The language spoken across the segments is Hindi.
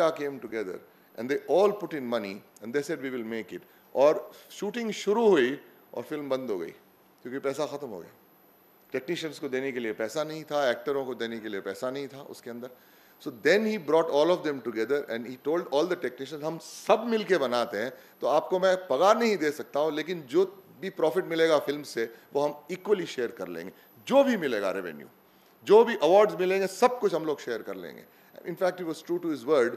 Ekta came together and they all put in money and they said, we will make it. और शूटिंग शुरू हुई और फ़िल्म बंद हो गई, क्योंकि पैसा ख़त्म हो गया। टेक्नीशियंस को देने के लिए पैसा नहीं था एक्टरों को देने के लिए पैसा नहीं था उसके अंदर। So then he brought all of them together and he told all the technicians हम सब मिलके बनाते हैं तो आपको मैं पगार नहीं दे सकता हूँ, लेकिन जो भी प्रॉफिट मिलेगा फ़िल्म से, वो हम इक्वली शेयर कर लेंगे। जो भी मिलेगा रेवेन्यू जो भी अवार्ड्स मिलेंगे, सब कुछ हम लोग शेयर कर लेंगे। In fact it was true to his word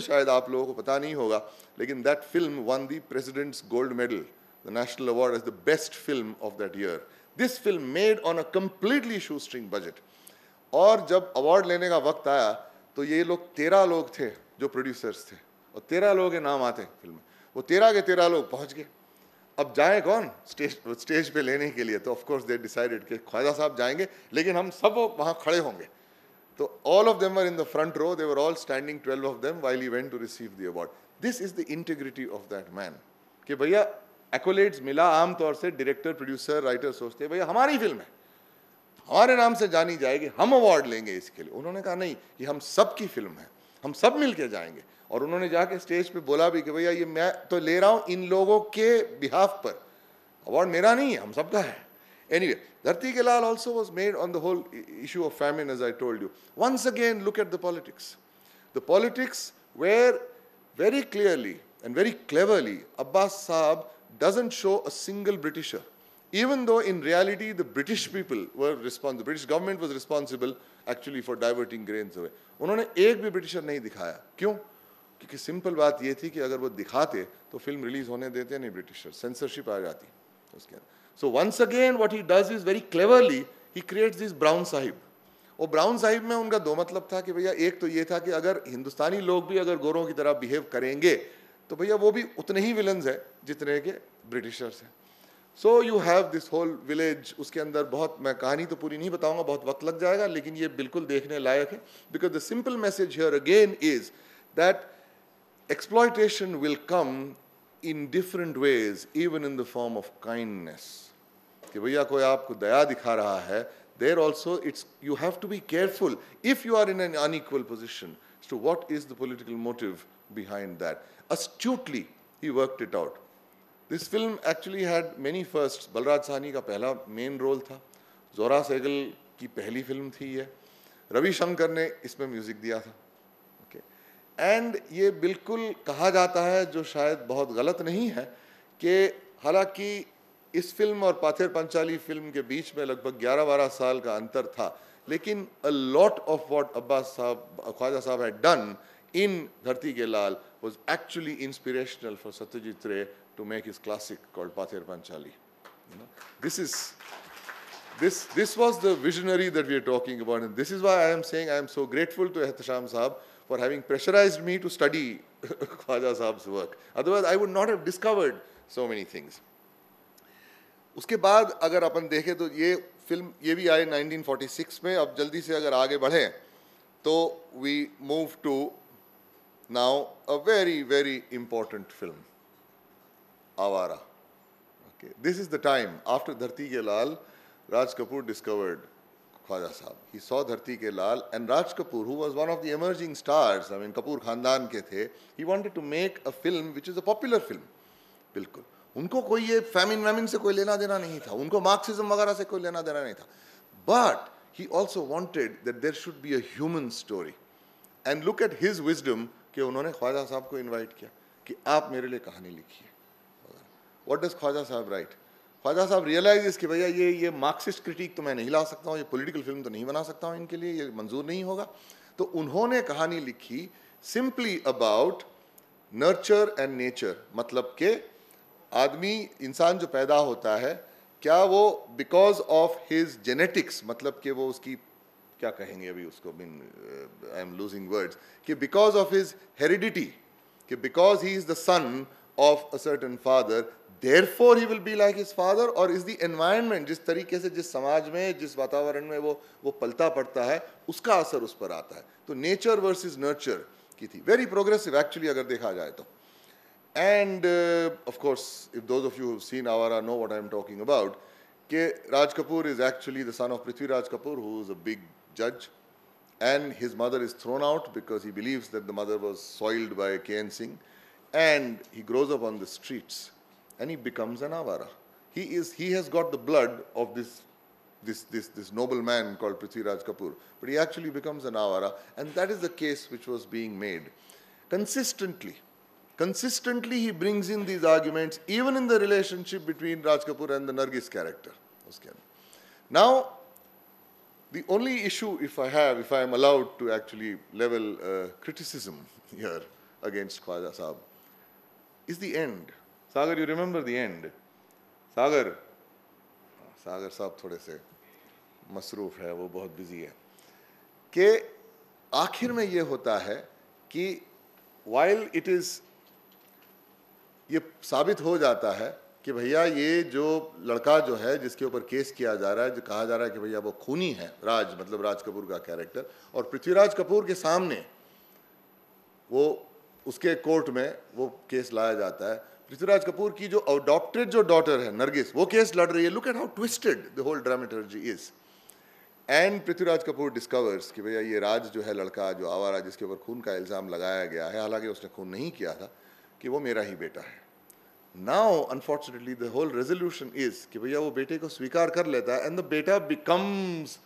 शायद आप लोगों को पता नहीं होगा, लेकिन that film won the president's gold medal the national award is the best film of that year this film made on a completely shoestring budget और जब अवार्ड लेने का वक्त आया तो ये लोग तेरह लोग थे जो प्रोड्यूसर्स थे। और तेरह लोग के नाम आते फ़िल्म में। वो तेरह के तेरह लोग पहुँच गए। अब जाए कौन स्टेज स्टेज पे लेने के लिए? तो ऑफ़ कोर्स दे डिसाइडेड कि ख्वाजा साहब जाएँगे, लेकिन हम सब वहाँ खड़े होंगे। तो all of them were in the front row they were all standing twelve of them while he went to receive the award this is the integrity of that man कि भैया एक्कोलेट्स मिला आमतौर से डायरेक्टर प्रोड्यूसर राइटर सोचते हैं भैया हमारी फ़िल्म है हमारे नाम से जानी जाएगी हम अवार्ड लेंगे इसके लिए उन्होंने कहा नहीं ये हम सब की फ़िल्म है हम सब मिल के जाएँगे और उन्होंने जाके स्टेज पे बोला भी कि भैया ये मैं तो ले रहा हूँ इन लोगों के बिहाफ पर अवार्ड मेरा नहीं है हम सबका है Anyway Dharti Ke Lal also was made on the whole issue of famine as I told you once again look at the politics the politics where very clearly and very cleverly Abbas sahab doesn't show a single Britisher. Even though in reality the British people were responsible, the British government was responsible actually for diverting grains away. उन्होंने एक भी ब्रिटिशर नहीं दिखाया क्यों क्योंकि सिंपल बात ये थी कि अगर वो दिखाते तो फिल्म रिलीज होने देते नहीं ब्रिटिशर सेंसरशिप आ जाती उसके अंदर so once again what he does is very cleverly he creates this brown sahib और ब्राउन साहिब में उनका दो मतलब था कि भैया, एक तो ये था कि अगर हिंदुस्तानी लोग भी अगर गोरों की तरह बिहेव करेंगे तो भैया वो भी उतने ही विलन्स हैं जितने के ब्रिटिशर्स हैं। So you have this whole village उसके अंदर बहुत, मैं कहानी तो पूरी नहीं बताऊँगा, बहुत वक्त लग जाएगा, लेकिन ये बिल्कुल देखने लायक है। Because the simple message here again is that exploitation will come in different ways even in the form of kindness कि भैया कोई आपको दया दिखा रहा है there also it's you have to be careful if you are in an unequal position to what is the political motive behind that. Astutely, he worked it out. This film actually had many firsts. Balraj Sahni का पहला मेन रोल था जोरा सहगल की पहली फ़िल्म थी ये रवि शंकर ने इसमें म्यूज़िक दिया था ओके okay. एंड ये बिल्कुल कहा जाता है जो शायद बहुत गलत नहीं है कि हालाँकि इस फ़िल्म और पाथेर पंचाली फ़िल्म के बीच में लगभग 11-12 साल का अंतर था लेकिन a lot of what Abbas Sahab Khwaja Sahab had done in Dharti Ke Lal was actually inspirational for Satyajit Ray to make his classic called Pathir Panchali. You know? This this, was the visionary that we are talking about, and this is why I am saying I am so grateful to Ehtasham Sahab for having pressurized me to study Khwaja Sahab's work. Otherwise, I would not have discovered so many things. उसके बाद अगर अपन देखें तो ये फ़िल्म ये भी आए 1946 में, अब जल्दी से अगर आगे बढ़े तो we move to now a very very important film Awara okay this is the time after Dharti Ke Lal Raj Kapoor discovered Khwaja Sahab he saw Dharti Ke Lal and Raj Kapoor who one of the emerging stars I mean Kapoor खानदान के थे he wanted to make a film which is a popular film बिल्कुल उनको कोई ये फैमिन वैमिन से कोई लेना देना नहीं था। उनको मार्क्सिज्म वगैरह से कोई लेना देना नहीं था। But he also wanted that there should be human story and look at his wisdom कि उन्होंने ख्वाजा साहब को इन्वाइट किया कि आप मेरे लिए कहानी लिखिए। What does Khwaja Sahab right Khwaja Sahab realise कि भैया ये ये मार्क्सिस्ट क्रिटिक तो मैं नहीं ला सकता हूँ, ये पॉलिटिकल फ़िल्म तो नहीं बना सकता हूँ इनके लिए, ये मंजूर नहीं होगा। तो उन्होंने कहानी लिखी simply about nurture and nature मतलब के आदमी, इंसान जो पैदा होता है, क्या वो बिकॉज़ ऑफ़ हिज जेनेटिक्स मतलब कि वो उसकी, क्या कहेंगे अभी उसको mean I am losing words कि बिकॉज़ ऑफ़ हिज हेरिडिटी कि because he is the son of a certain father therefore he will be like his father और इज़ द एनवायरनमेंट जिस तरीके से जिस समाज में, जिस वातावरण में वो वो पलता पड़ता है, उसका असर उस पर आता है। तो नेचर वर्सेस नर्चर की थी। वेरी प्रोग्रेसिव एक्चुअली अगर देखा जाए तो। And uh, of course, if those of you who've seen Awara know what I'm talking about, K. Raj Kapoor is actually the son of Prithvi Raj Kapoor, who is a big judge. And his mother is thrown out because he believes that the mother was soiled by K.N. Singh. And he grows up on the streets and he becomes an Awara. He, is, he has got the blood of this, this, this, this noble man called Prithvi Raj Kapoor, but he actually becomes an Awara. And that is the case which was being made consistently consistently he brings in these arguments, even in the relationship between Raj Kapoor and the Nargis character. Now, the only issue, if I have, if I am allowed to actually level uh, criticism here against Khwaja Saab, is the end. Sagar, you remember the end. Sagar, सागर साहब थोड़े से मसरूफ़ है वो बहुत बिज़ी है कि आखिर में ये होता है कि वाइल इट इज़ ये साबित हो जाता है कि भैया ये जो लड़का जो है, जिसके ऊपर केस किया जा रहा है, जो कहा जा रहा है कि भैया वो खूनी है, राज मतलब राज कपूर का कैरेक्टर और पृथ्वीराज कपूर के सामने वो, उसके कोर्ट में वो केस लाया जाता है। पृथ्वीराज कपूर की जो अडॉप्टेड जो डॉटर है, नरगिस, वो केस लड़ रही है। Look at how twisted the whole dramaturgy is and Prithviraj Kapoor discovers कि भैया ये राज जो है, लड़का जो आवारा, जिसके ऊपर खून का इल्ज़ाम लगाया गया है, हालाँकि उसने खून नहीं किया था कि वो मेरा ही बेटा है now unfortunately the whole resolution is कि भैया वो बेटे को स्वीकार कर लेता है एंड द बेटा becomes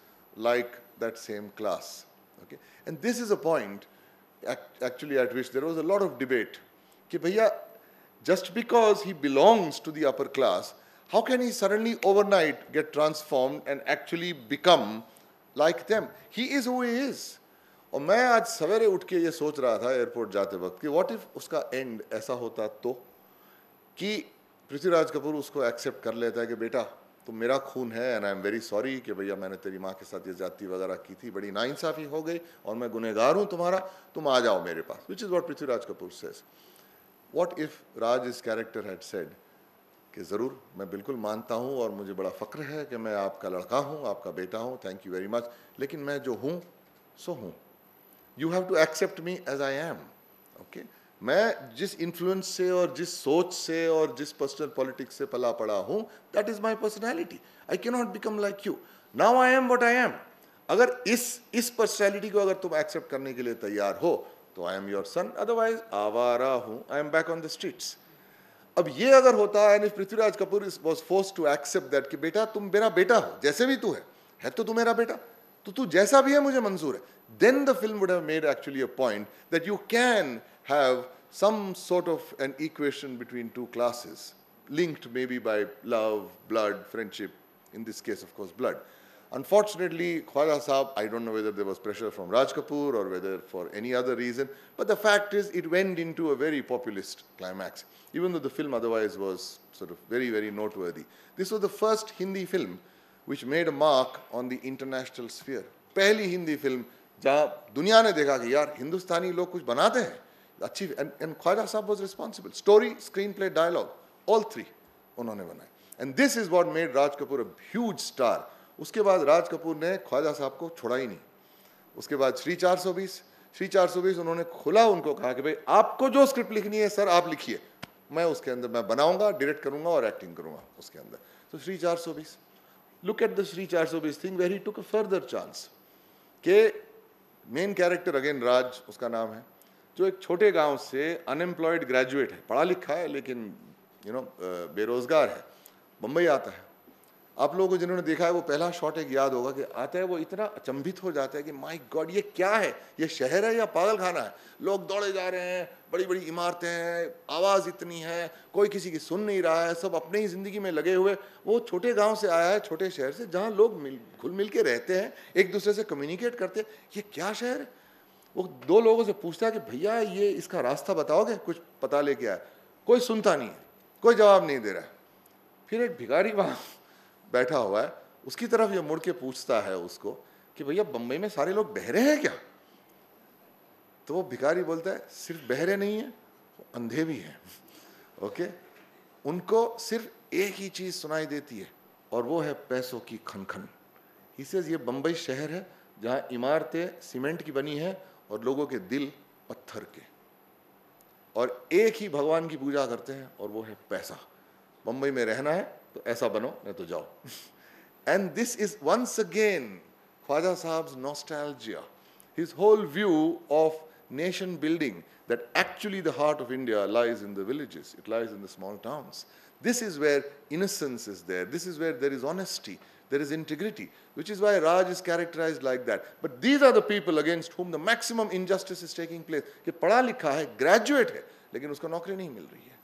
like that same class okay and this is a point actually at which there was a lot of debate कि भैया just because he belongs to the upper class how can he suddenly overnight get transformed and actually become like them he is who he is और मैं आज सवेरे उठ के ये सोच रहा था एयरपोर्ट जाते वक्त कि व्हाट इफ़ उसका एंड ऐसा होता तो? कि पृथ्वीराज कपूर उसको एक्सेप्ट कर लेता है कि बेटा तुम मेरा खून है and I am very sorry कि भैया मैंने तेरी माँ के साथ ये जाति वगैरह की थी, बड़ी नाइंसाफ़ी हो गई और मैं गुनहगार हूँ तुम्हारा, तुम आ जाओ मेरे पास which is what Prithviraj Kapoor says what if Raj इस कैरेक्टर हैड सेड कि ज़रूर, मैं बिल्कुल मानता हूँ और मुझे बड़ा फ़ख्र है कि मैं आपका लड़का हूँ, आपका बेटा हूँ थैंक यू वेरी मच लेकिन मैं जो हूँ, सो हूँ। You have to accept me as I am okay मैं जिस इन्फ्लुएंस से और जिस सोच से और जिस पर्सनल पॉलिटिक्स से पला पड़ा हूँ that is my personality I can not become like you now I am what I am अगर इस इस पर्सनैलिटी को अगर तुम एक्सेप्ट करने के लिए तैयार हो तो I am your son otherwise आवारा हूँ. I am back on the streets अब ये अगर होता है Prithviraj Kapoor is was force to accept that कि बेटा, तुम मेरा बेटा हो, जैसे भी तू है है तो तू मेरा बेटा। तो तू जैसा भी है मुझे मंजूर है then the film would have made actually a point that you can have some sort of an equation between two classes, linked maybe by love, blood, friendship, in this case, of course, blood. Unfortunately, Khwaja Saab, I don't know whether there was pressure from Raj Kapoor or whether for any other reason, but the fact is it went into a very populist climax, even though the film otherwise was sort of very, very noteworthy. This was the first Hindi film which made a mark on the international sphere. पहली हिंदी फ़िल्म जहाँ दुनिया ने देखा कि यार हिंदुस्तानी लोग कुछ बनाते हैं achieve and, and Khwaja Saab was responsible. Story, screenplay, dialogue, all three उन्होंने बनाए. And this is what made Raj Kapoor a star उसके बाद राज कपूर ने ख्वाजा साहब को छोड़ा ही नहीं. उसके बाद श्री 420 श्री 420 उन्होंने खुला उनको कहा कि भाई आपको जो स्क्रिप्ट लिखनी है सर आप लिखिए. मैं उसके अंदर मैं बनाऊँगा डायरेक्ट करूँगा और एक्टिंग करूँगा उसके अंदर. तो Shri 420 look at the Sri 420 thing where he took a further chance के मेन कैरेक्टर अगेन राज उसका नाम है जो एक छोटे गाँव से अनएम्प्लॉयड ग्रेजुएट है पढ़ा लिखा है लेकिन यू नो बेरोज़गार है बम्बई आता है आप लोगों को जिन्होंने देखा है, वो पहला शॉट एक याद होगा कि आता है वो इतना अचंभित हो जाता है कि माय गॉड ये क्या है? ये शहर है या पागल खाना है? लोग दौड़े जा रहे हैं बड़ी बड़ी इमारतें हैं, आवाज़ इतनी है, कोई किसी की सुन नहीं रहा है, सब अपने ही ज़िंदगी में लगे हुए। वो छोटे गाँव से आया है, छोटे शहर से, जहाँ लोग मिल, घुल मिल के रहते हैं, एक दूसरे से कम्युनिकेट करते हैं। ये क्या शहर है? वो दो लोगों से पूछता है कि, भैया, ये इसका रास्ता बताओगे? कुछ पता लेके आए। कोई सुनता नहीं है, कोई जवाब नहीं दे रहा है। फिर एक भिखारी वहाँ बैठा हुआ है, उसकी तरफ़ ये मुड़ के पूछता है उसको कि भैया, बम्बई में सारे लोग बहरे हैं क्या? तो वो भिखारी बोलता है, सिर्फ़ बहरे नहीं है, वो अंधे भी हैं। ओके? उनको सिर्फ़ एक ही चीज़ सुनाई देती है, और वो है पैसों की खनखन। इसे ये बम्बई शहर है, जहाँ इमारतें सीमेंट की बनी है और लोगों के दिल पत्थर के। और एक ही भगवान की पूजा करते हैं, और वो है पैसा। मुंबई में रहना है तो ऐसा बनो नहीं तो जाओ and this is once again Khwaja Sahab nostalgia his whole view of nation building, that actually the heart of India lies in the villages, it lies in the small towns. This is where innocence is there. This is where there is honesty, there is integrity, which is why Raj is characterized like that. But these are the people against whom the maximum injustice is taking place. कि पढ़ा लिखा है ग्रेजुएट है लेकिन उसको नौकरी नहीं मिल रही है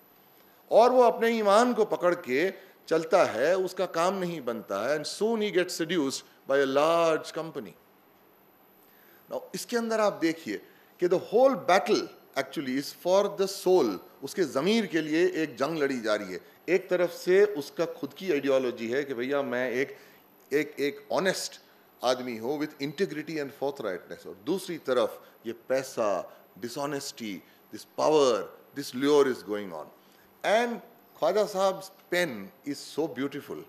और वो अपने ईमान को पकड़ के चलता है, उसका काम नहीं बनता है and soon he get seduced by a large company इसके अंदर आप देखिए कि the whole battle actually is for the soul उसके ज़मीर के लिए एक जंग लड़ी जा रही है। एक तरफ़ से उसका खुद की आइडियोलॉजी है कि भैया मैं एक एक एक ऑनेस्ट आदमी हो with integrity and forthrightness और दूसरी तरफ़ ये पैसा dishonesty this power this lure is going on Khwaja Sahab pen is so beautiful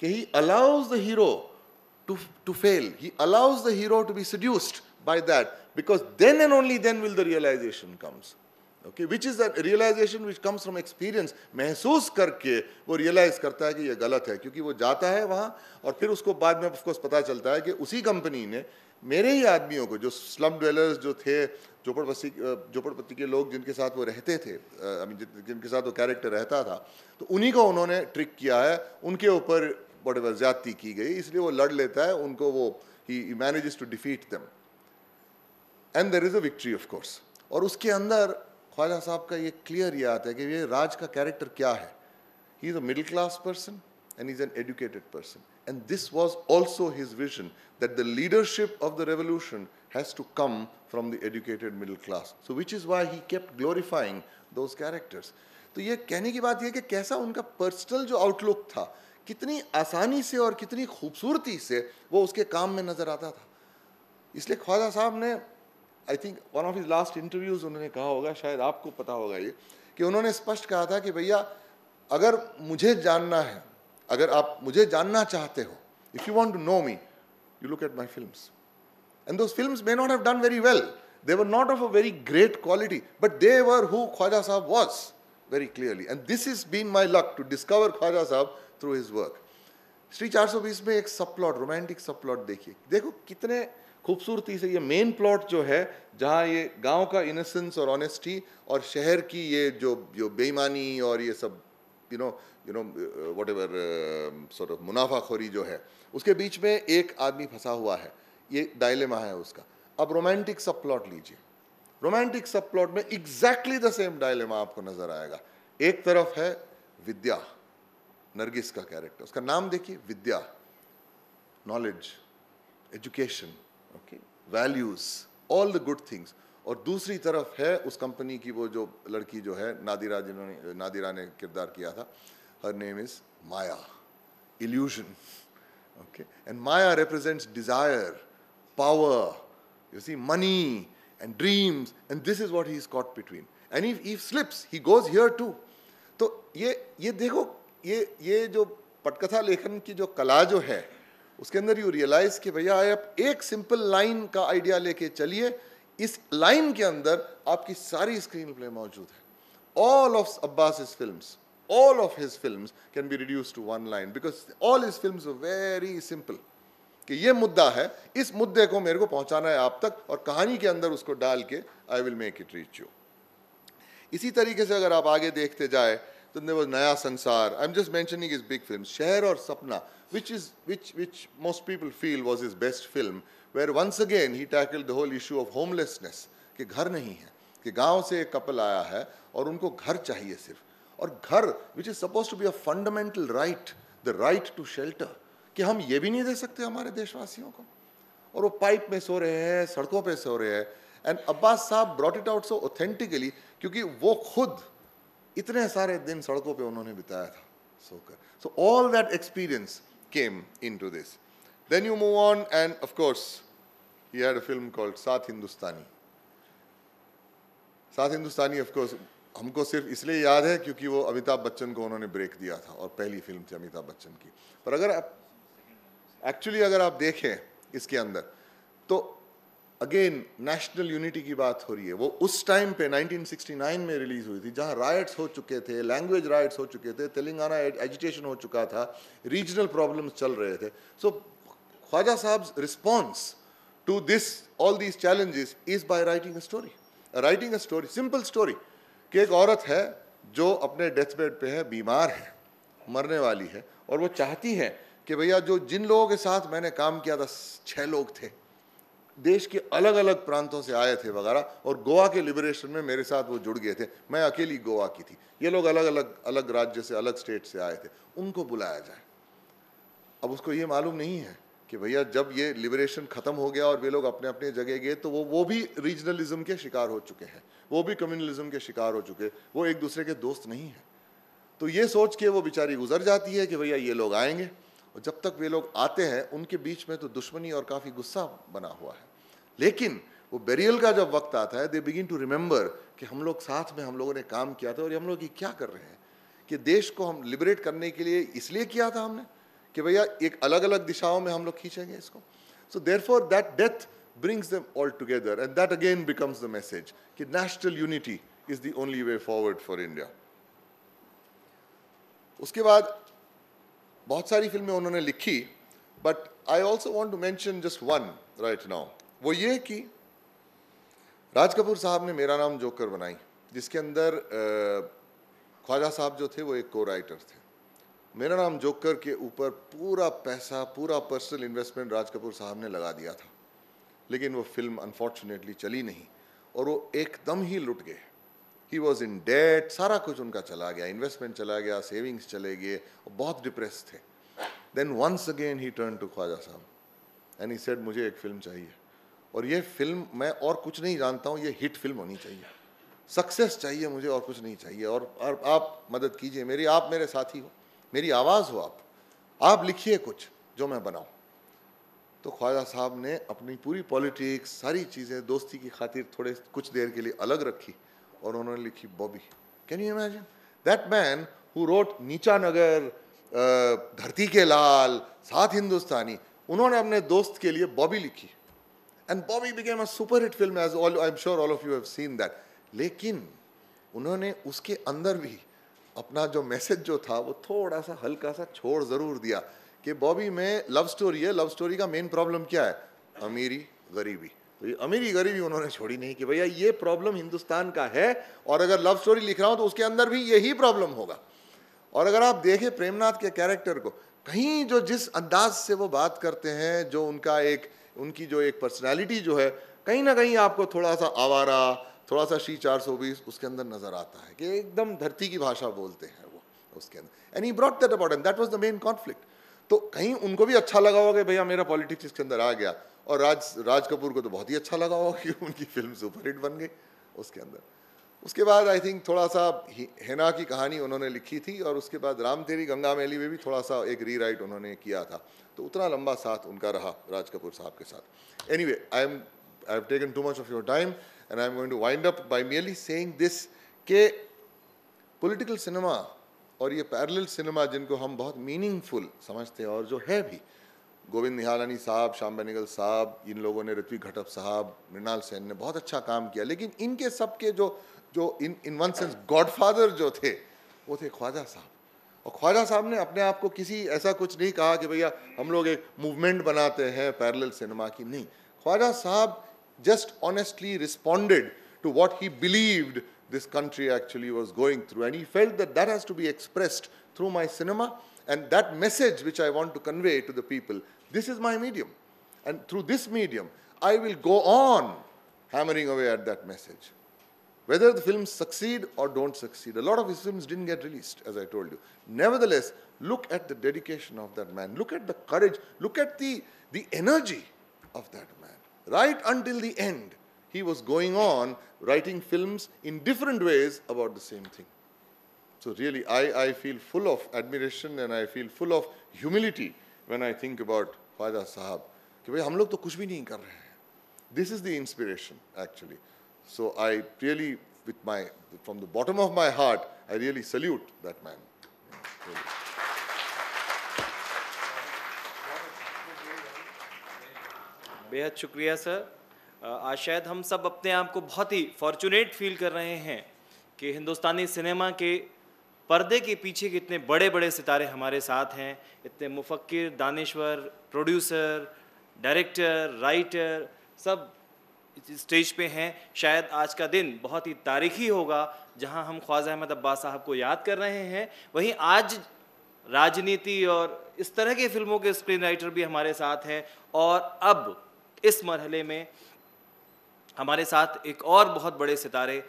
कि he allows the hero to, to fail. He allows the hero to be seduced by that because then and only then will the realization comes. Okay, which is that realization which comes from experience. महसूस करके वो realize करता है कि ये गलत है क्योंकि वो जाता है वहाँ और फिर उसको बाद में ऑफकोर्स पता चलता है कि उसी कंपनी ने मेरे ही आदमियों को, जो स्लम ड्वेलर्स जो थे झोपड़पट्टी झोपड़पट्टी के लोग जिनके साथ वो रहते थे आई मीन जिनके साथ वो कैरेक्टर रहता था तो उन्हीं को उन्होंने ट्रिक किया है, उनके ऊपर बड़े ज्यादती की गई, इसलिए वो लड़ लेता है, उनको वो he manages to defeat them and there is a victory of course और उसके अंदर ख्वाजा साहब का ये क्लियर ये आता है कि ये राज का कैरेक्टर क्या है? He is a middle class person and is an educated person. And this was also his vision that the leadership of the revolution has to come from the educated middle class. So, which is why he kept glorifying those characters. तो ये कहने की बात ये कि कैसा उनका पर्सनल जो आउटलुक था कितनी आसानी से और कितनी खूबसूरती से वो उसके काम में नज़र आता था इसलिए ख्वाजा साहब ने I think one of his last interviews उन्होंने कहा होगा शायद आपको पता होगा ये कि उन्होंने स्पष्ट कहा था कि भैया अगर मुझे जानना है अगर आप मुझे जानना चाहते हो if you want to know me you look at my film and those film may not have done very well they were not of a very great quality but they were who Khwaja Sahab was very clearly. And this has been my luck to discover Khwaja Sahab through his work. Shri 420 में एक सब प्लॉट रोमांटिक सब प्लॉट देखिए देखो कितने खूबसूरती से ये मेन प्लॉट जो है, जहाँ ये गाँव का इनोसेंस और ऑनेस्टी और शहर की ये जो जो बेईमानी और ये सब you know you know whatever sort of मुनाफाखोरी जो है, उसके बीच में एक आदमी फंसा हुआ है। ये डायलेमा है उसका। अब रोमांटिक सब प्लॉट लीजिए। रोमांटिक सब प्लॉट में एग्जैक्टली द सेम डायलेमा आपको नज़र आएगा। एक तरफ़ है विद्या, नरगिस का कैरेक्टर उसका नाम देखिए, Vidya. Knowledge education okay values all the good things और दूसरी तरफ़ है उस कंपनी की वो जो लड़की जो है नादिरा जिन्होंने नादिरा ने किरदार किया था। Her name is Maya illusion okay and Maya represents desire power you see money and dreams, and this is what he's caught between. And if he slips, he goes here too. तो ये ये देखो ये ये जो पटकथा लेखन की जो कला जो है उसके अंदर यू रियलाइज़ कि भैया आप एक सिंपल लाइन का आइडिया लेके चलिए इस लाइन के अंदर आपकी सारी स्क्रीन प्ले मौजूद है. All of Abbas is film all of his films can be reduced to one line because all his films are very simple. कि ये मुद्दा है, इस मुद्दे को मेरे को पहुंचाना है आप तक और कहानी के अंदर उसको डाल के I will make it reach you इसी तरीके से अगर आप आगे देखते जाए तो वो नया संसार। I am just mentioning is big film Shehar Aur Sapna which is which which most people feel was is best film where once again he tackle the whole issue of homelessness कि घर नहीं है, कि गाँव से एक कपल आया है और उनको घर चाहिए सिर्फ़। और घर which is suppose to be a fundamental right the right to shelter कि हम ये भी नहीं दे सकते हमारे देशवासियों को। और वो पाइप में सो रहे हैं, सड़कों पे सो रहे हैं। And Abbas Sahab brought it out so authentically क्योंकि वो खुद इतने सारे दिन सड़कों पे उन्होंने बिताया था सोकर। So all that experience came into this then you move on and of course he had a film called Saat Hindustani. सात हिंदुस्तानी ऑफ़ कोर्स हमको सिर्फ़ इसलिए याद है क्योंकि वो अमिताभ बच्चन को उन्होंने ब्रेक दिया था और पहली फ़िल्म थी अमिताभ बच्चन की। पर अगर आप एक्चुअली अगर आप देखें इसके अंदर तो अगेन नेशनल यूनिटी की बात हो रही है। वो उस टाइम पे 1969 में रिलीज़ हुई थी, जहाँ राइट्स हो चुके थे लैंग्वेज राइट्स हो चुके थे, तेलंगाना एजुटेशन हो चुका था रीजनल प्रॉब्लम्स चल रहे थे। So Khwaja Sahab response to this all these challenges is by writing a story writing a story simple story कि एक औरत है जो अपने डेथ बेड पे है, बीमार है, मरने वाली है, और वो चाहती है कि भैया जो जिन लोगों के साथ मैंने काम किया था, छह लोग थे, देश के अलग अलग प्रांतों से आए थे वगैरह, और गोवा के लिबरेशन में मेरे साथ वो जुड़ गए थे। मैं अकेली गोवा की थी। ये लोग अलग अलग अलग राज्य से, अलग स्टेट से आए थे। उनको बुलाया जाए। अब उसको ये मालूम नहीं है कि भैया जब ये लिबरेशन ख़त्म हो गया और वे लोग अपने अपने जगह गए तो वो वो भी रीजनलिज्म के शिकार हो चुके हैं। वो भी कम्युनलिज्म के शिकार हो चुके वो एक दूसरे के दोस्त नहीं हैं। तो ये सोच के वो बेचारी गुजर जाती है कि भैया ये लोग आएँगे। और जब तक वे लोग आते हैं, उनके बीच में तो दुश्मनी और काफ़ी गुस्सा बना हुआ है। लेकिन वो बेरियल का जब वक्त आता है दे बिगिन टू रिमेंबर कि हम लोग साथ में हम लोगों ने काम किया था और हम लोग ये क्या कर रहे हैं? कि देश को हम लिबरेट करने के लिए इसलिए किया था हमने? कि भैया एक अलग अलग दिशाओं में हम लोग खींचेंगे इसको। So there for that death brings them all together and that again becomes the message कि national unity is the only way forward for India. उसके बाद बहुत सारी फ़िल्में उन्होंने लिखी but I also want to mention just one right now वो ये कि राज कपूर साहब ने मेरा नाम जोकर बनाई, जिसके अंदर ख्वाजा साहब जो थे वो एक को राइटर थे। मेरा नाम जोकर के ऊपर पूरा पैसा पूरा पर्सनल इन्वेस्टमेंट राज कपूर साहब ने लगा दिया था। लेकिन वो फ़िल्म अनफॉर्चुनेटली चली नहीं और वो एकदम ही लुट गए। ही वॉज़ इन डेट सारा कुछ उनका चला गया इन्वेस्टमेंट चला गया सेविंग्स चले गए और बहुत डिप्रेस थे। Then once again he turn to Khwaja Sahab and he said मुझे एक फ़िल्म चाहिए। और ये फ़िल्म मैं और कुछ नहीं जानता हूँ ये हिट फ़िल्म होनी चाहिए। सक्सेस चाहिए मुझे और कुछ नहीं चाहिए। और, और आप मदद कीजिए मेरी आप मेरे साथी हो। मेरी आवाज़ हो आप। आप लिखिए कुछ, जो मैं बनाऊँ। तो ख्वाजा साहब ने अपनी पूरी पॉलिटिक्स, सारी चीज़ें दोस्ती की खातिर थोड़े कुछ देर के लिए अलग रखी और उन्होंने लिखी Bobby. Can you imagine that man who wrote Neecha Nagar Dharti के लाल सात हिंदुस्तानी, उन्होंने अपने दोस्त के लिए बॉबी लिखी। And Bobby became a super hit film as all I am sure all of you have seen that लेकिन उन्होंने उसके अंदर भी अपना जो मैसेज जो था, वो थोड़ा सा हल्का सा छोड़ ज़रूर दिया कि, बॉबी, में लव स्टोरी है। लव स्टोरी का मेन प्रॉब्लम क्या है? अमीरी गरीबी। तो ये अमीरी गरीबी उन्होंने छोड़ी नहीं कि, भैया, ये प्रॉब्लम हिंदुस्तान का है और अगर लव स्टोरी लिख रहा हूँ तो उसके अंदर भी यही प्रॉब्लम होगा। और अगर आप देखें प्रेमनाथ के कैरेक्टर को, कहीं जो जिस अंदाज से वो बात करते हैं, जो उनका एक, उनकी जो एक पर्सनैलिटी जो है, कहीं ना कहीं आपको थोड़ा सा आवारा थोड़ा सा शी चार सौ बीस उसके अंदर नज़र आता है कि एकदम धरती की भाषा बोलते हैं वो उसके अंदर। And he brought that about and that was the main conflict तो कहीं उनको भी अच्छा लगा होगा कि भैया मेरा पॉलिटिक्स इसके अंदर आ गया। और राज राज कपूर को तो बहुत ही अच्छा लगा होगा कि उनकी फ़िल्म सुपरहिट बन गई उसके अंदर। उसके बाद आई थिंक थोड़ा सा हेना की कहानी उन्होंने लिखी थी और उसके बाद राम तेरी गंगा मैली में भी थोड़ा सा एक रीराइट उन्होंने किया था। तो उतना लंबा साथ उनका रहा राज कपूर साहब के साथ। Anyway I am I have taken too much of your time I am going to wind up by merely saying this के पॉलिटिकल सिनेमा और ये पैरेलल सिनेमा जिनको हम बहुत मीनिंगफुल समझते हैं और जो है भी, गोविंद निहालानी साहब, श्याम बेनिगल साहब, इन लोगों ने ऋत्विक घटप साहब, मृणाल सेन ने बहुत अच्छा काम किया। लेकिन इनके सबके जो जो in in one sense godfather जो थे, वो थे ख्वाजा साहब। और ख्वाजा साहब ने अपने आप को किसी ऐसा कुछ नहीं कहा कि भैया, हम लोग एक मूवमेंट बनाते हैं पैरेलल सिनेमा की। नहीं, Khwaja Sahab just honestly responded to what he believed this country actually was going through. And he felt that that has to be expressed through my cinema. And that message which I want to convey to the people, this is my medium. And through this medium, I will go on hammering away at that message. Whether the films succeed or don't succeed, a lot of his films didn't get released, as I told you. Nevertheless, look at the dedication of that man. Look at the courage. Look at the, the energy of that man right until the end, he was going on writing films in different ways about the same thing. So really, I, I feel full of admiration and I feel full of humility when I think about Khwaja Sahab. कि भाई हम लोग तो कुछ भी नहीं कर रहे हैं this is the inspiration actually so I really with my from the bottom of my heart I really salute that man बेहद शुक्रिया, सर। आज शायद हम सब अपने आप को बहुत ही फॉर्चुनेट फील कर रहे हैं कि हिंदुस्तानी सिनेमा के पर्दे के पीछे के इतने बड़े बड़े सितारे हमारे साथ हैं। इतने मुफक्र दानश्वर प्रोड्यूसर डायरेक्टर राइटर सब स्टेज पे हैं। शायद आज का दिन बहुत ही तारीखी होगा, जहाँ हम ख्वाजा अहमद अब्बास साहब को याद कर रहे हैं। वहीं आज राजनीति और इस तरह की फ़िल्मों के स्क्रीन राइटर भी हमारे साथ हैं और अब इस मरहले में हमारे साथ एक और बहुत बड़े सितारे,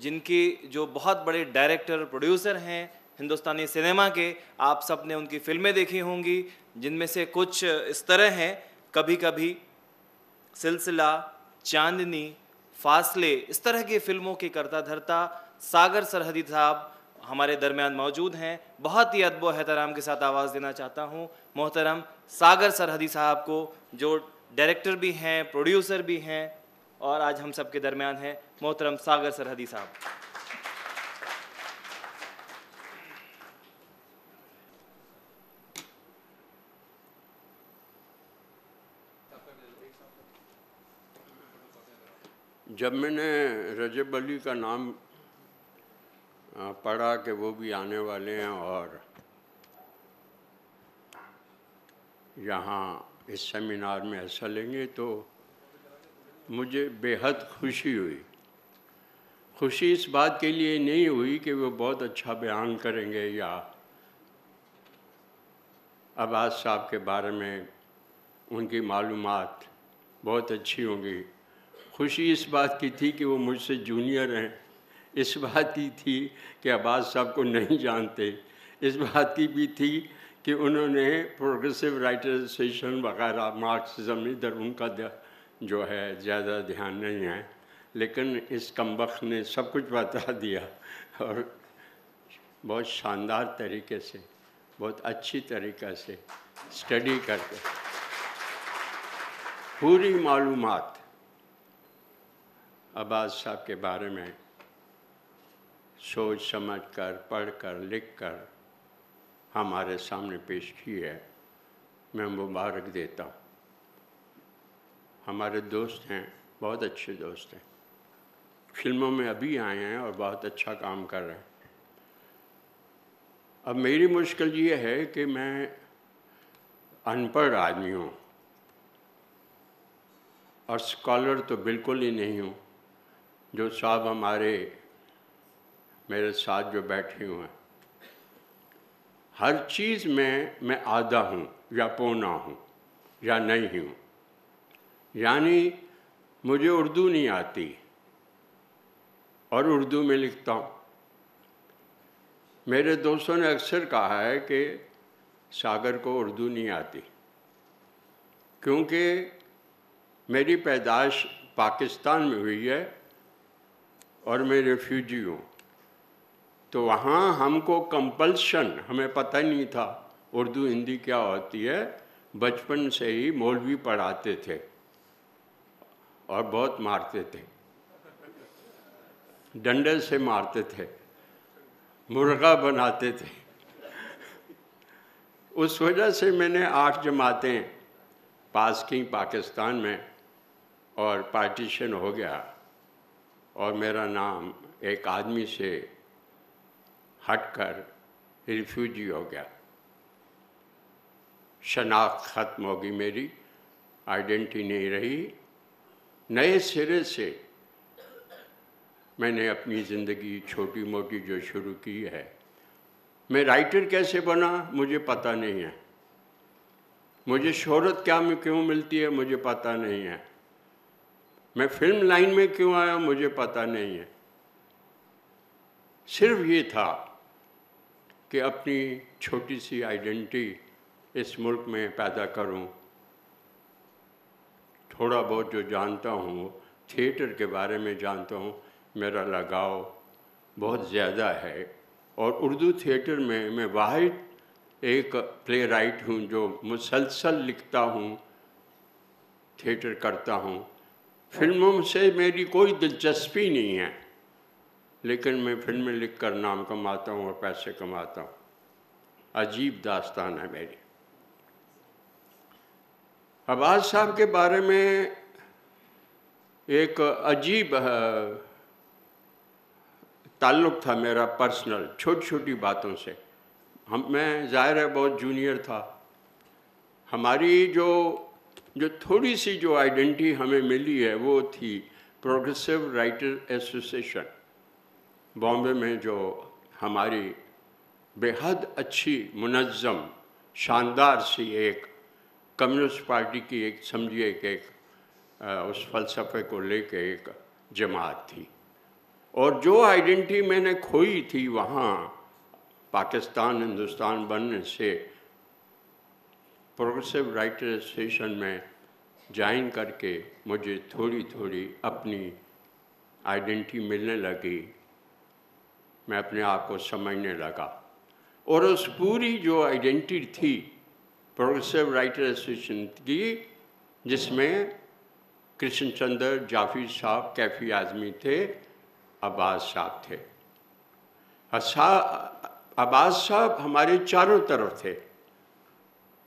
जिनके जो बहुत बड़े डायरेक्टर प्रोड्यूसर हैं हिंदुस्तानी सिनेमा के, आप सबने उनकी फ़िल्में देखी होंगी, जिनमें से कुछ इस तरह हैं। कभी कभी सिलसिला, चांदनी, फासले, इस तरह की फ़िल्मों के करता धरता सागर सरहदी साहब हमारे दरमियान मौजूद हैं। बहुत ही अदब एहतराम के साथ आवाज़ देना चाहता हूँ। मोहतरम सागर सरहदी साहब को जो डायरेक्टर भी हैं, प्रोड्यूसर भी हैं और आज हम सबके दरमियान हैं मोहतरम सागर सरहदी साहब। जब मैंने रजब अली का नाम पढ़ा कि वो भी आने वाले हैं और यहाँ इस सेमिनार में हिस्सा लेंगे तो मुझे बेहद खुशी हुई। खुशी इस बात के लिए नहीं हुई कि वो बहुत अच्छा बयान करेंगे या अब्बास साहब के बारे में उनकी मालूम बहुत अच्छी होंगी। खुशी इस बात की थी कि वो मुझसे जूनियर हैं। इस बात की थी कि अब्बास साहब को नहीं जानते। इस बात की भी थी कि उन्होंने प्रोग्रेसिव राइटर एसोसिएशन वगैरह मार्क्सिज्म इधर उनका जो है, ज़्यादा ध्यान नहीं है। लेकिन इस कमबख्त ने सब कुछ बता दिया और बहुत शानदार तरीके से, बहुत अच्छी तरीक़े से स्टडी करके। पूरी मालूम अब्बास साहब के बारे में सोच समझ कर, पढ़ कर, लिख कर हमारे सामने पेश की है, मैं मुबारक देता हूँ। हमारे दोस्त हैं, बहुत अच्छे दोस्त हैं। फ़िल्मों में अभी आए हैं और बहुत अच्छा काम कर रहे हैं। अब मेरी मुश्किल ये है कि मैं अनपढ़ आदमी हूँ और स्कॉलर तो बिल्कुल ही नहीं हूँ, जो साहब हमारे, मेरे साथ जो बैठे हुए हैं। हर चीज़ में मैं आधा हूँ या पौना हूँ या नहीं हूँ। यानी मुझे उर्दू नहीं आती और उर्दू में लिखता हूँ। मेरे दोस्तों ने अक्सर कहा है कि सागर को उर्दू नहीं आती, क्योंकि मेरी पैदाश पाकिस्तान में हुई है और मैं रेफ्यूजी हूँ। तो वहाँ हमको कंपल्शन हमें पता नहीं था, उर्दू, हिंदी क्या होती है, बचपन से ही मौलवी पढ़ाते थे और बहुत मारते थे। डंडे से मारते थे, मुर्गा बनाते थे। उस वजह से मैंने आठ जमातें पास की पाकिस्तान में और पार्टीशन हो गया और मेरा नाम एक आदमी से हटकर रिफ्यूजी हो गया। शनाख्त ख़त्म होगी मेरी, आइडेंटिटी नहीं रही। नए सिरे से मैंने अपनी ज़िंदगी छोटी मोटी जो शुरू की है। मैं राइटर कैसे बना, मुझे पता नहीं है। मुझे शोहरत क्या में क्यों मिलती है, मुझे पता नहीं है। मैं फ़िल्म लाइन में क्यों आया, मुझे पता नहीं है। सिर्फ़ ये था कि अपनी छोटी सी आइडेंटिटी इस मुल्क में पैदा करूँ। थोड़ा बहुत जो जानता हूँ, थिएटर के बारे में जानता हूँ, मेरा लगाव बहुत ज़्यादा है। और उर्दू थिएटर में मैं वाहिद एक प्ले राइट हूँ जो मुसलसल लिखता हूँ, थिएटर करता हूँ। फ़िल्मों से मेरी कोई दिलचस्पी नहीं है। लेकिन मैं फ़िल्में लिख कर नाम कमाता हूँ और पैसे कमाता हूँ। अजीब दास्तान है मेरी। अब्बास साहब के बारे में एक अजीब ताल्लुक़ था मेरा पर्सनल छोटी छोटी बातों से। हम, मैं ज़ाहिर है बहुत जूनियर था। हमारी जो जो थोड़ी सी जो आइडेंटिटी हमें मिली है वो थी प्रोग्रेसिव राइटर एसोसिएशन। बॉम्बे में जो हमारी बेहद अच्छी मुनज़म शानदार सी एक कम्युनिस्ट पार्टी की एक समझिए एक, एक उस फलसफे को लेके एक जमात थी। और जो आइडेंटिटी मैंने खोई थी वहाँ पाकिस्तान हिंदुस्तान बनने से प्रोग्रेसिव राइटर एसोसिएशन में ज्वाइन करके मुझे थोड़ी थोड़ी अपनी आइडेंटिटी मिलने लगी। मैं अपने आप को समझने लगा। और उस पूरी जो आइडेंटिटी थी, प्रोग्रेसिव राइटर एसोसिएशन की, जिसमें कृष्ण चंद्र जाफी साहब, कैफी आजमी थे, अब्बास साहब थे। अब्बास साहब हमारे चारों तरफ़ थे।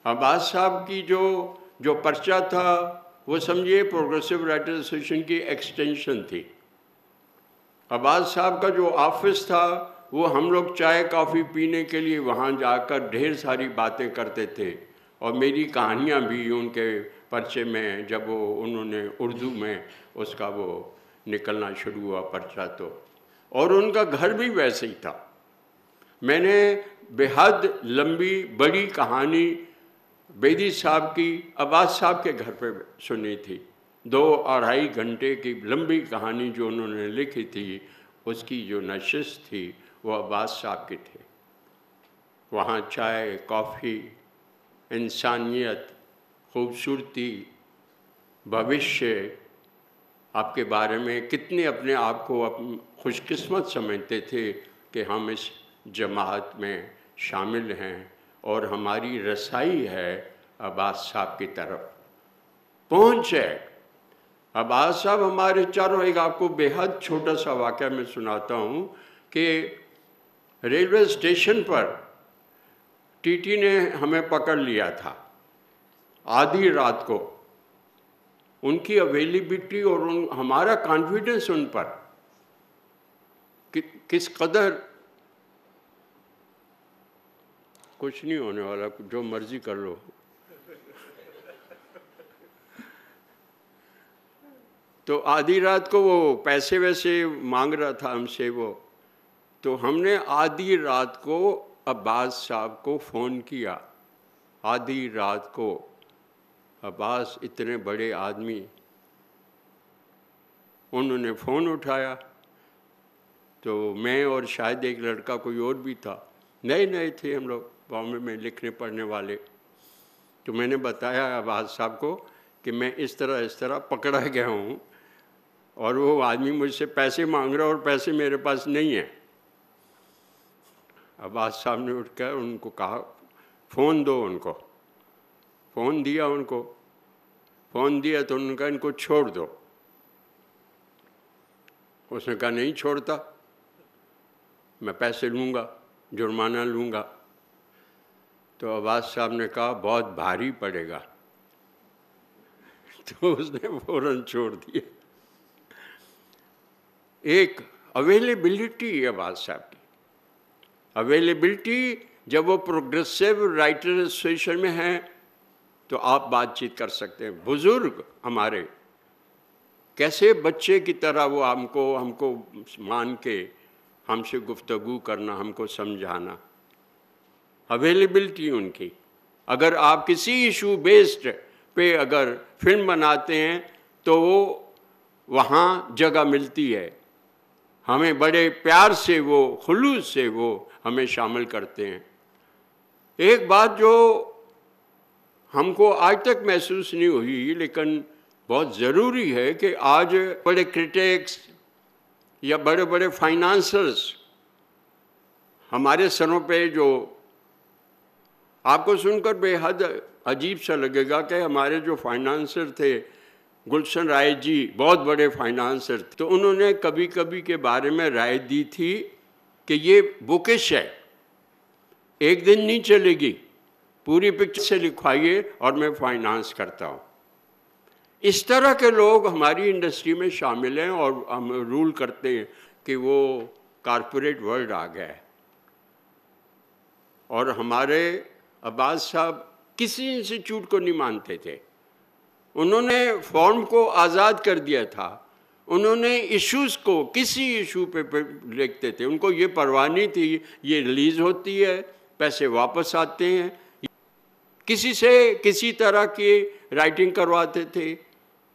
अब्बास साहब की जो जो पर्चा था, वो समझिए प्रोग्रेसिव राइटर एसोसिएशन की एक्सटेंशन थी। अब्बास साहब का जो ऑफ़िस था, वो हम लोग चाय, कॉफ़ी पीने के लिए वहाँ जाकर ढेर सारी बातें करते थे। और मेरी कहानियाँ भी उनके पर्चे में, जब वो उन्होंने उर्दू में उसका वो निकलना शुरू हुआ पर्चा तो। और उनका घर भी वैसे ही था। मैंने बेहद लंबी, बड़ी कहानी बेदी साहब की, अब्बास साहब के घर पे सुनी थी। दो अढ़ाई घंटे की लंबी कहानी जो उन्होंने लिखी थी, उसकी जो नशिश थी वो अब्बास साहब के थे वहाँ चाय, कॉफ़ी, इंसानियत, खूबसूरती, भविष्य, आपके बारे में कितने अपने आप को खुशकिस्मत समझते थे कि हम इस जमात में शामिल हैं और हमारी रसाई है अब्बास साहब की तरफ़। पहुँच है अब्बास साहब हमारे चारों एक आपको बेहद छोटा सा वाक़ मैं सुनाता हूँ कि रेलवे स्टेशन पर टीटी ने हमें पकड़ लिया था आधी रात को। उनकी अवेलेबिलिटी और उन हमारा कॉन्फिडेंस उन पर कि, किस कदर कुछ नहीं होने वाला जो मर्ज़ी कर लो। तो आधी रात को वो पैसे वैसे मांग रहा था हमसे वो। तो हमने आधी रात को अब्बास साहब को फ़ोन किया। आधी रात को अब्बास इतने बड़े आदमी, उन्होंने फ़ोन उठाया। तो मैं और शायद एक लड़का कोई और भी था नए नए थे हम लोग, बॉम्बे में लिखने पढ़ने वाले। तो मैंने बताया अब्बास साहब को कि मैं इस तरह इस तरह पकड़ा गया हूँ। और वो आदमी मुझसे पैसे मांग रहा और पैसे मेरे पास नहीं है। अब्बास साहब ने उठकर उनको कहा, फ़ोन दो उनको। फ़ोन दिया उनको। फ़ोन दिया तो उन्होंने कहा, इनको छोड़ दो। उसने कहा, नहीं छोड़ता। मैं पैसे लूँगा, जुर्माना लूँगा। तो अब्बास साहब ने कहा, बहुत भारी पड़ेगा। तो उसने फ़ौरन छोड़ दिया। एक अवेलेबिलिटी है अब्बास साहब की। अवेलेबिलिटी जब वो प्रोग्रेसिव राइटर एसोसिएशन में हैं तो आप बातचीत कर सकते हैं। बुज़ुर्ग हमारे, कैसे बच्चे की तरह वो हमको हमको मान के हमसे गुफ्तगु करना, हमको समझाना। अवेलेबिलिटी उनकी। अगर आप किसी इशू बेस्ड पे अगर फ़िल्म बनाते हैं तो वो वहाँ जगह मिलती है। हमें बड़े प्यार से वो, खुलूस से वो हमें शामिल करते हैं। एक बात जो हमको आज तक महसूस नहीं हुई, लेकिन बहुत ज़रूरी है कि आज बड़े क्रिटिक्स या बड़े बड़े फाइनेंसर्स हमारे सरों पे जो आपको सुनकर बेहद अजीब सा लगेगा कि हमारे जो फाइनेंसर थे गुलशन राय जी बहुत बड़े फाइनेंसर तो उन्होंने कभी कभी के बारे में राय दी थी कि ये बुकिश है। एक दिन नहीं चलेगी। पूरी पिक्चर से लिखवाइए और मैं फाइनेंस करता हूँ। इस तरह के लोग हमारी इंडस्ट्री में शामिल हैं और हम रूल करते हैं कि वो कारपोरेट वर्ल्ड आ गया है। और हमारे अब्बास साहब किसी इंस्टीट्यूट को नहीं मानते थे। उन्होंने फॉर्म को आज़ाद कर दिया था। उन्होंने इश्यूज़ को किसी इशू पे, पे लिखते थे। उनको ये परवाह नहीं थी ये रिलीज़ होती है पैसे वापस आते हैं। किसी से किसी तरह की राइटिंग करवाते थे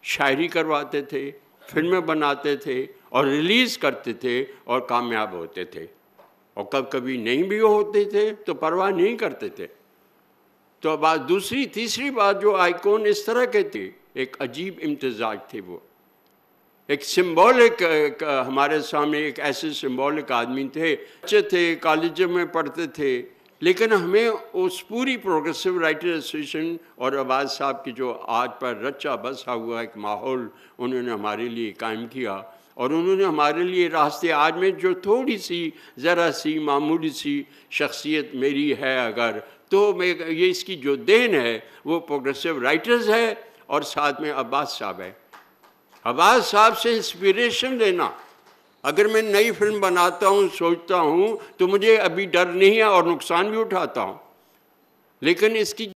शायरी करवाते थे फ़िल्में बनाते थे और रिलीज़ करते थे और कामयाब होते थे। और कब कभी नहीं भी होते थे तो परवाह नहीं करते थे। तो बात दूसरी, तीसरी बात जो आइकॉन इस तरह के थे, एक अजीब इम्तजाज थे वो। एक सिंबॉलिक हमारे सामने एक ऐसे सिंबॉलिक आदमी थे बच्चे थे कॉलेज में पढ़ते थे, लेकिन हमें उस पूरी प्रोग्रेसिव राइटर एसोसिएशन और आवाज़ साहब की जो आज पर रचा बसा हुआ एक माहौल, उन्होंने हमारे लिए कायम किया और उन्होंने हमारे लिए रास्ते आज में जो थोड़ी सी, ज़रा सी, मामूली सी शख्सियत मेरी है अगर तो मैं, ये इसकी जो देन है, वो प्रोग्रेसिव राइटर्स है और साथ में अब्बास साहब है। अब्बास साहब से इंस्पिरेशन लेना। अगर मैं नई फ़िल्म बनाता हूँ, सोचता हूँ तो मुझे अभी डर नहीं है और नुकसान भी उठाता हूँ। लेकिन इसकी